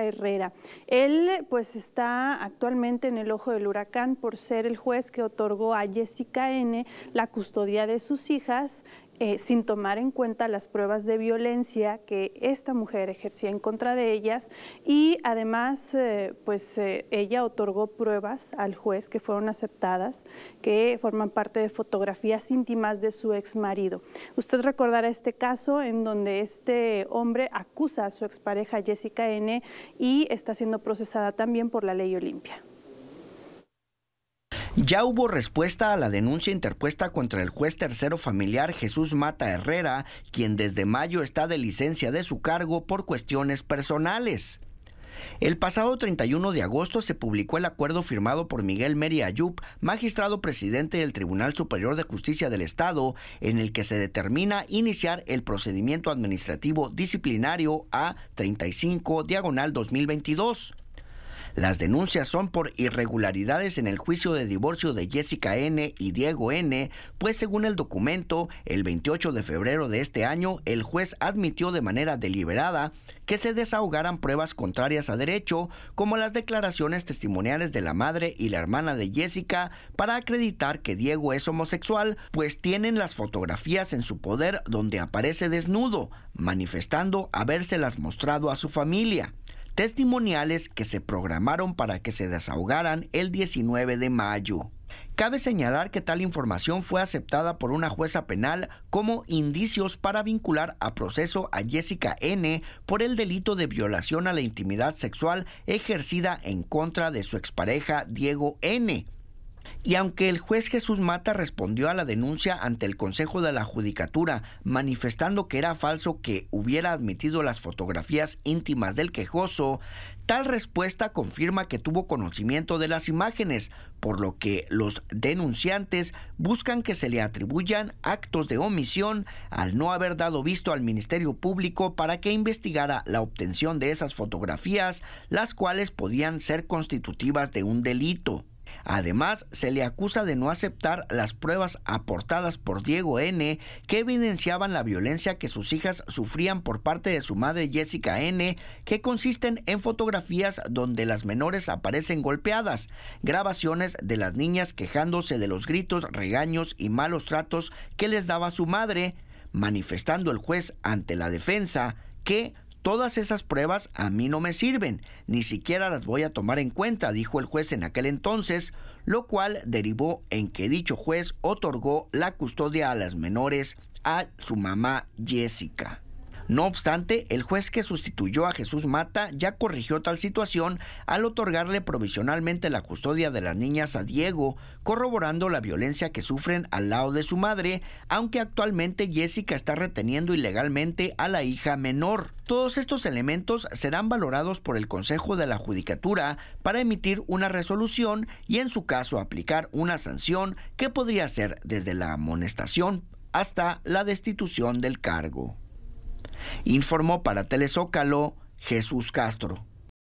Herrera. Él pues está actualmente en el ojo del huracán por ser el juez que otorgó a Jessica N la custodia de sus hijas eh, sin tomar en cuenta las pruebas de violencia que esta mujer ejercía en contra de ellas y además eh, pues eh, ella otorgó pruebas al juez que fueron aceptadas que forman parte de fotografías íntimas de su ex marido. Usted recordará este caso en donde este hombre acusa a su expareja Jessica N y está siendo procesada también por la ley Olimpia. Ya hubo respuesta a la denuncia interpuesta contra el juez tercero familiar Jesús Mata Herrera, quien desde mayo está de licencia de su cargo por cuestiones personales. El pasado 31 de agosto se publicó el acuerdo firmado por Miguel Meri Ayub, magistrado presidente del Tribunal Superior de Justicia del Estado, en el que se determina iniciar el procedimiento administrativo disciplinario A35 diagonal 2022. Las denuncias son por irregularidades en el juicio de divorcio de Jessica N. y Diego N., pues según el documento, el 28 de febrero de este año, el juez admitió de manera deliberada que se desahogaran pruebas contrarias a derecho, como las declaraciones testimoniales de la madre y la hermana de Jessica, para acreditar que Diego es homosexual, pues tienen las fotografías en su poder donde aparece desnudo, manifestando habérselas mostrado a su familia testimoniales que se programaron para que se desahogaran el 19 de mayo. Cabe señalar que tal información fue aceptada por una jueza penal como indicios para vincular a proceso a Jessica N por el delito de violación a la intimidad sexual ejercida en contra de su expareja Diego N. Y aunque el juez Jesús Mata respondió a la denuncia ante el Consejo de la Judicatura, manifestando que era falso que hubiera admitido las fotografías íntimas del quejoso, tal respuesta confirma que tuvo conocimiento de las imágenes, por lo que los denunciantes buscan que se le atribuyan actos de omisión al no haber dado visto al Ministerio Público para que investigara la obtención de esas fotografías, las cuales podían ser constitutivas de un delito. Además, se le acusa de no aceptar las pruebas aportadas por Diego N, que evidenciaban la violencia que sus hijas sufrían por parte de su madre Jessica N, que consisten en fotografías donde las menores aparecen golpeadas, grabaciones de las niñas quejándose de los gritos, regaños y malos tratos que les daba su madre, manifestando el juez ante la defensa que Todas esas pruebas a mí no me sirven, ni siquiera las voy a tomar en cuenta, dijo el juez en aquel entonces, lo cual derivó en que dicho juez otorgó la custodia a las menores a su mamá Jessica. No obstante, el juez que sustituyó a Jesús Mata ya corrigió tal situación al otorgarle provisionalmente la custodia de las niñas a Diego, corroborando la violencia que sufren al lado de su madre, aunque actualmente Jessica está reteniendo ilegalmente a la hija menor. Todos estos elementos serán valorados por el Consejo de la Judicatura para emitir una resolución y en su caso aplicar una sanción que podría ser desde la amonestación hasta la destitución del cargo. Informó para Telezócalo Jesús Castro.